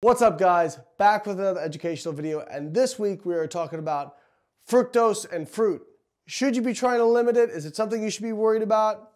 What's up guys? Back with another educational video and this week we are talking about fructose and fruit. Should you be trying to limit it? Is it something you should be worried about?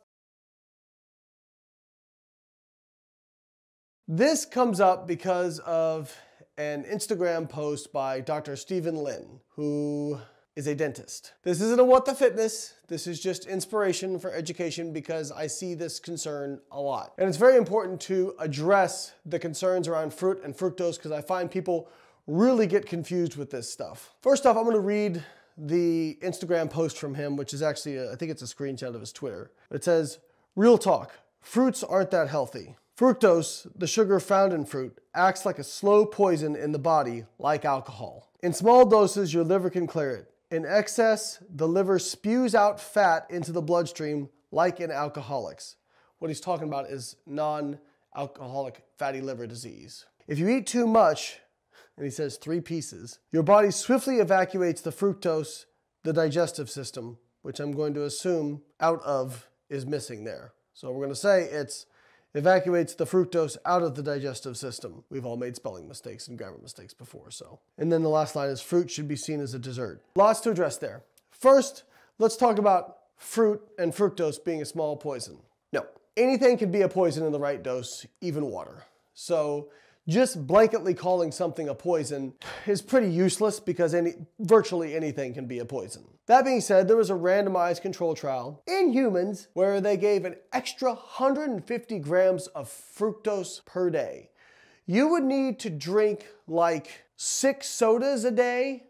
This comes up because of an Instagram post by Dr. Steven Lin, who is a dentist. This isn't a what the fitness. This is just inspiration for education because I see this concern a lot. And it's very important to address the concerns around fruit and fructose because I find people really get confused with this stuff. First off, I'm gonna read the Instagram post from him, which is actually, a, I think it's a screenshot of his Twitter. It says, real talk, fruits aren't that healthy. Fructose, the sugar found in fruit, acts like a slow poison in the body, like alcohol. In small doses, your liver can clear it. In excess, the liver spews out fat into the bloodstream like in alcoholics. What he's talking about is non-alcoholic fatty liver disease. If you eat too much, and he says three pieces, your body swiftly evacuates the fructose, the digestive system, which I'm going to assume out of is missing there. So we're going to say it's evacuates the fructose out of the digestive system. We've all made spelling mistakes and grammar mistakes before, so. And then the last line is fruit should be seen as a dessert. Lots to address there. First, let's talk about fruit and fructose being a small poison. No, anything can be a poison in the right dose, even water. So just blanketly calling something a poison is pretty useless because any, virtually anything can be a poison. That being said, there was a randomized control trial in humans where they gave an extra 150 grams of fructose per day. You would need to drink like six sodas a day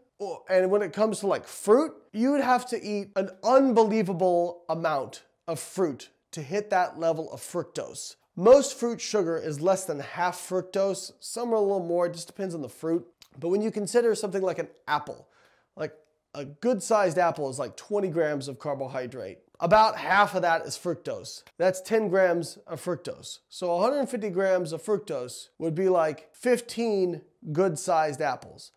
and when it comes to like fruit, you would have to eat an unbelievable amount of fruit to hit that level of fructose. Most fruit sugar is less than half fructose. Some are a little more, it just depends on the fruit. But when you consider something like an apple, like a good sized apple is like 20 grams of carbohydrate. About half of that is fructose. That's 10 grams of fructose. So 150 grams of fructose would be like 15 good sized apples.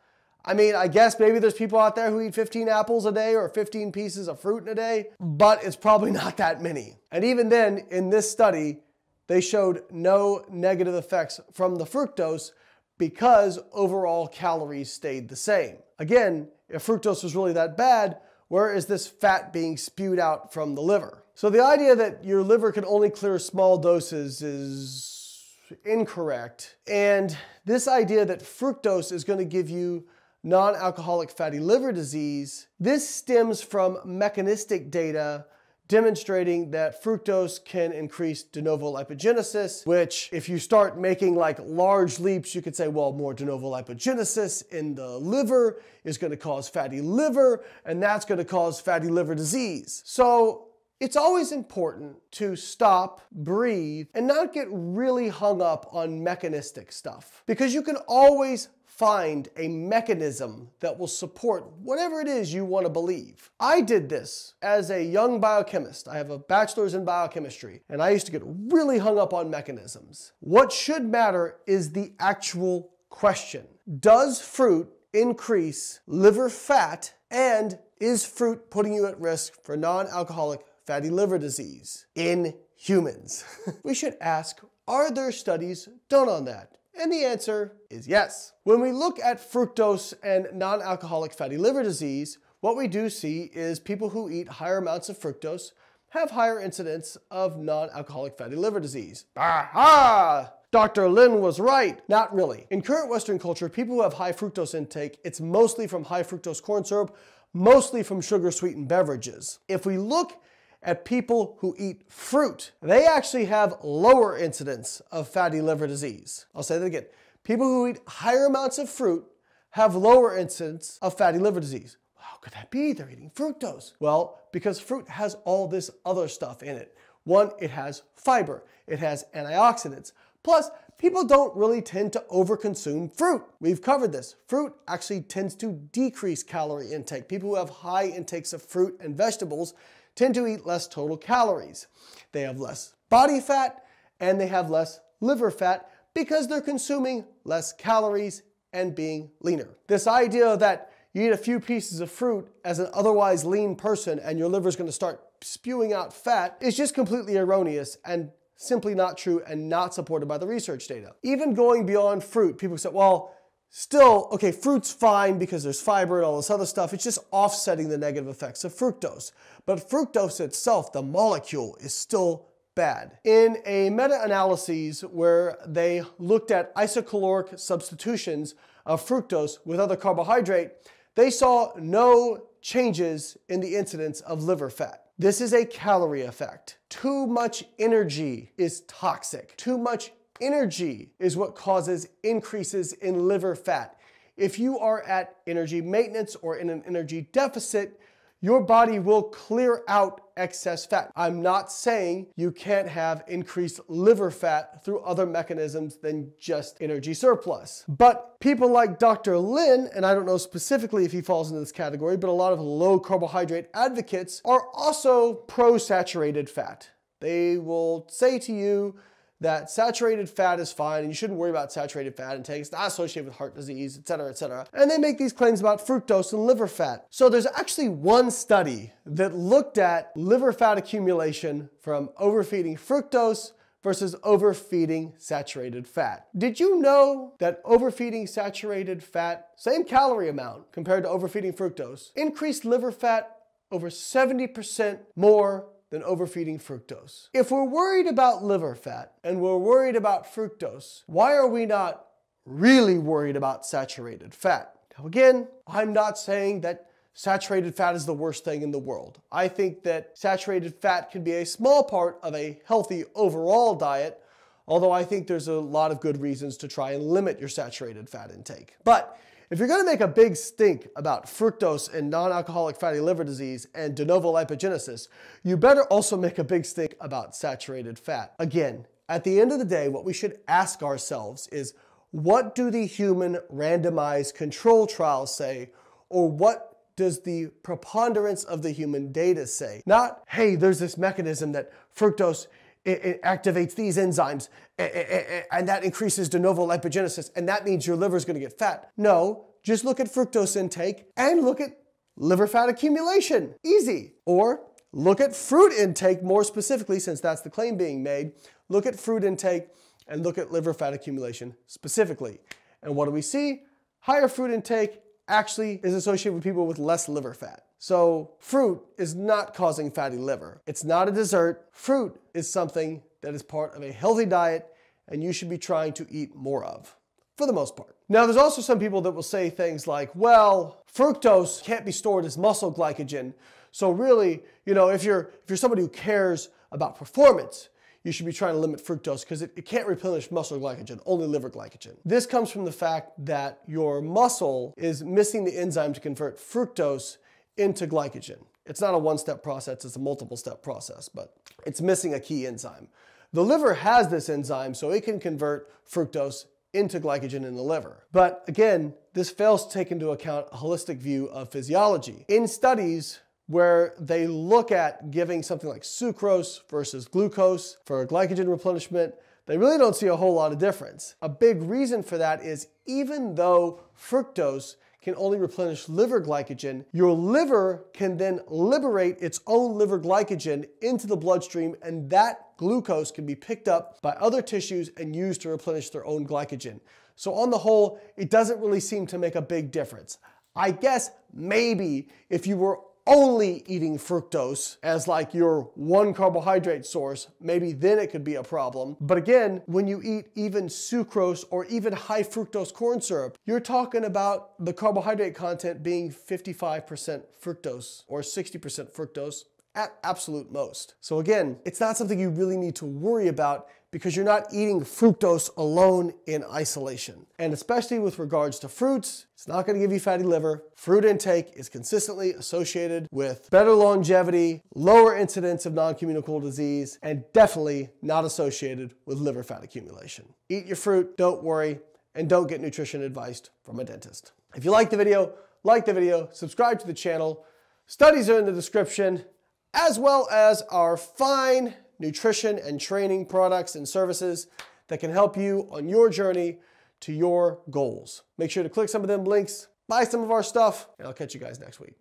I mean, I guess maybe there's people out there who eat 15 apples a day or 15 pieces of fruit in a day, but it's probably not that many. And even then, in this study, they showed no negative effects from the fructose because overall calories stayed the same. Again, if fructose was really that bad, where is this fat being spewed out from the liver? So the idea that your liver can only clear small doses is incorrect. And this idea that fructose is going to give you non-alcoholic fatty liver disease, this stems from mechanistic data demonstrating that fructose can increase de novo lipogenesis, which if you start making like large leaps, you could say, well, more de novo lipogenesis in the liver is gonna cause fatty liver, and that's gonna cause fatty liver disease. So it's always important to stop, breathe, and not get really hung up on mechanistic stuff because you can always find a mechanism that will support whatever it is you want to believe. I did this as a young biochemist. I have a bachelor's in biochemistry, and I used to get really hung up on mechanisms. What should matter is the actual question. Does fruit increase liver fat, and is fruit putting you at risk for non-alcoholic fatty liver disease in humans? we should ask, are there studies done on that? And the answer is yes. When we look at fructose and non-alcoholic fatty liver disease, what we do see is people who eat higher amounts of fructose have higher incidence of non-alcoholic fatty liver disease. Aha! Dr. Lin was right. Not really. In current Western culture, people who have high fructose intake, it's mostly from high fructose corn syrup, mostly from sugar sweetened beverages. If we look at people who eat fruit. They actually have lower incidence of fatty liver disease. I'll say that again. People who eat higher amounts of fruit have lower incidence of fatty liver disease. How could that be? They're eating fructose. Well, because fruit has all this other stuff in it. One, it has fiber, it has antioxidants. Plus, people don't really tend to overconsume fruit. We've covered this. Fruit actually tends to decrease calorie intake. People who have high intakes of fruit and vegetables tend to eat less total calories. They have less body fat and they have less liver fat because they're consuming less calories and being leaner. This idea that you eat a few pieces of fruit as an otherwise lean person and your liver is going to start spewing out fat is just completely erroneous and simply not true and not supported by the research data. Even going beyond fruit, people said, well, still, okay, fruit's fine because there's fiber and all this other stuff. It's just offsetting the negative effects of fructose. But fructose itself, the molecule, is still bad. In a meta-analysis where they looked at isocaloric substitutions of fructose with other carbohydrate, they saw no changes in the incidence of liver fat. This is a calorie effect. Too much energy is toxic. Too much energy is what causes increases in liver fat. If you are at energy maintenance or in an energy deficit, your body will clear out excess fat. I'm not saying you can't have increased liver fat through other mechanisms than just energy surplus. But people like Dr. Lin, and I don't know specifically if he falls into this category, but a lot of low carbohydrate advocates are also pro saturated fat. They will say to you, that saturated fat is fine and you shouldn't worry about saturated fat intake. It's not associated with heart disease, et cetera, et cetera. And they make these claims about fructose and liver fat. So there's actually one study that looked at liver fat accumulation from overfeeding fructose versus overfeeding saturated fat. Did you know that overfeeding saturated fat, same calorie amount compared to overfeeding fructose, increased liver fat over 70% more than overfeeding fructose. If we're worried about liver fat and we're worried about fructose, why are we not really worried about saturated fat? Now again, I'm not saying that saturated fat is the worst thing in the world. I think that saturated fat can be a small part of a healthy overall diet, although I think there's a lot of good reasons to try and limit your saturated fat intake. But if you're going to make a big stink about fructose and non-alcoholic fatty liver disease and de novo lipogenesis, you better also make a big stink about saturated fat. Again, at the end of the day, what we should ask ourselves is, what do the human randomized control trials say, or what does the preponderance of the human data say? Not, hey, there's this mechanism that fructose it, it, activates these enzymes and that increases de novo lipogenesis and that means your liver is going to get fat. No, just look at fructose intake and look at liver fat accumulation. Easy. Or look at fruit intake more specifically since that's the claim being made. Look at fruit intake and look at liver fat accumulation specifically. And what do we see? Higher fruit intake actually is associated with people with less liver fat. So fruit is not causing fatty liver. It's not a dessert. Fruit is something that is part of a healthy diet and you should be trying to eat more of, for the most part. Now, there's also some people that will say things like, well, fructose can't be stored as muscle glycogen. So really, you know, if you're, if you're somebody who cares about performance, you should be trying to limit fructose because it, it, can't replenish muscle glycogen, only liver glycogen. This comes from the fact that your muscle is missing the enzyme to convert fructose into glycogen. It's not a one-step process, it's a multiple-step process, but it's missing a key enzyme. The liver has this enzyme, so it can convert fructose into glycogen in the liver. But again, this fails to take into account a holistic view of physiology. In studies where they look at giving something like sucrose versus glucose for glycogen replenishment, they really don't see a whole lot of difference. A big reason for that is even though fructose can only replenish liver glycogen, your liver can then liberate its own liver glycogen into the bloodstream and that glucose can be picked up by other tissues and used to replenish their own glycogen. So on the whole, it doesn't really seem to make a big difference. I guess maybe if you were only eating fructose as like your one carbohydrate source, maybe then it could be a problem. But again, when you eat even sucrose or even high fructose corn syrup, you're talking about the carbohydrate content being 55% fructose or 60% fructose at absolute most. So again, it's not something you really need to worry about because you're not eating fructose alone in isolation. And especially with regards to fruits, it's not gonna give you fatty liver. Fruit intake is consistently associated with better longevity, lower incidence of non-communicable disease, and definitely not associated with liver fat accumulation. Eat your fruit, don't worry, and don't get nutrition advice from a dentist. If you like the video, like the video, subscribe to the channel. Studies are in the description, as well as our fine nutrition and training products and services that can help you on your journey to your goals. Make sure to click some of them links, buy some of our stuff, and I'll catch you guys next week.